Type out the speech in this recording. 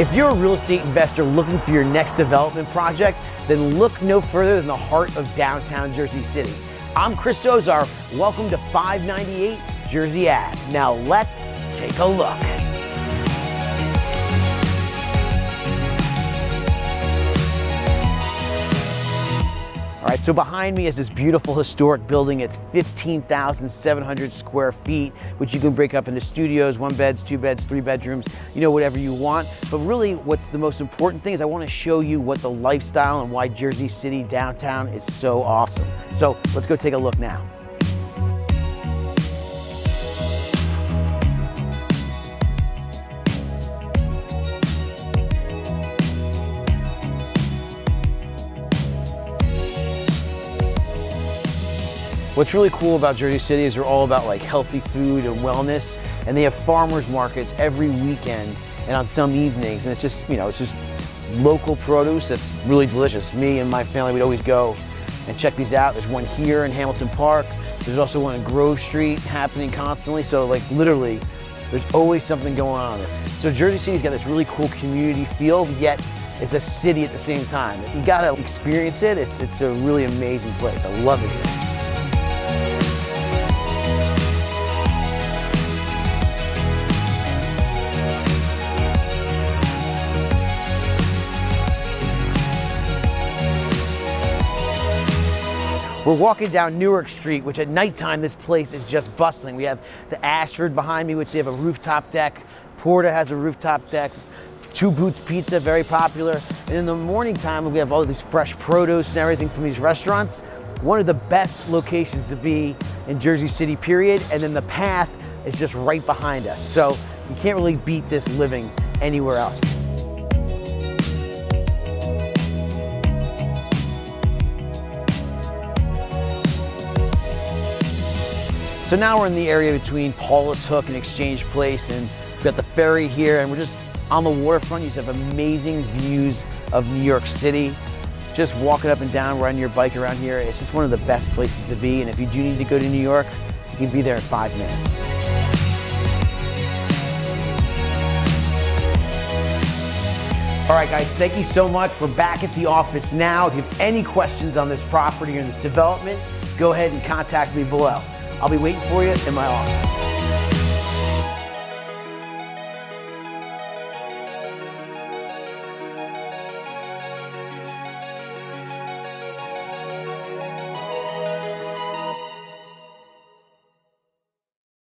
If you're a real estate investor looking for your next development project, then look no further than the heart of downtown Jersey City. I'm Chris Ozar. Welcome to 598 Jersey Ave. Now let's take a look. So behind me is this beautiful historic building. It's 15,700 square feet, which you can break up into studios, one beds, two beds, three bedrooms, you know, whatever you want. But really, what's the most important thing is I want to show you what the lifestyle and why Jersey City downtown is so awesome. So let's go take a look now. What's really cool about Jersey City is they're all about like healthy food and wellness, and they have farmers markets every weekend and on some evenings, and it's just, you know, it's just local produce that's really delicious. Me and my family we'd always go and check these out. There's one here in Hamilton Park. There's also one in Grove Street happening constantly. So like literally, there's always something going on. So Jersey City's got this really cool community feel, yet it's a city at the same time. You gotta experience it. It's, it's a really amazing place. I love it We're walking down Newark Street, which at nighttime, this place is just bustling. We have the Ashford behind me, which they have a rooftop deck. Porta has a rooftop deck. Two Boots Pizza, very popular. And in the morning time, we have all these fresh produce and everything from these restaurants. One of the best locations to be in Jersey City, period. And then the path is just right behind us. So you can't really beat this living anywhere else. So now we're in the area between Paulus Hook and Exchange Place, and we've got the ferry here, and we're just on the waterfront. You have amazing views of New York City. Just walking up and down, riding your bike around here, it's just one of the best places to be. And if you do need to go to New York, you can be there in five minutes. All right, guys, thank you so much. We're back at the office now. If you have any questions on this property or this development, go ahead and contact me below. I'll be waiting for you in my office.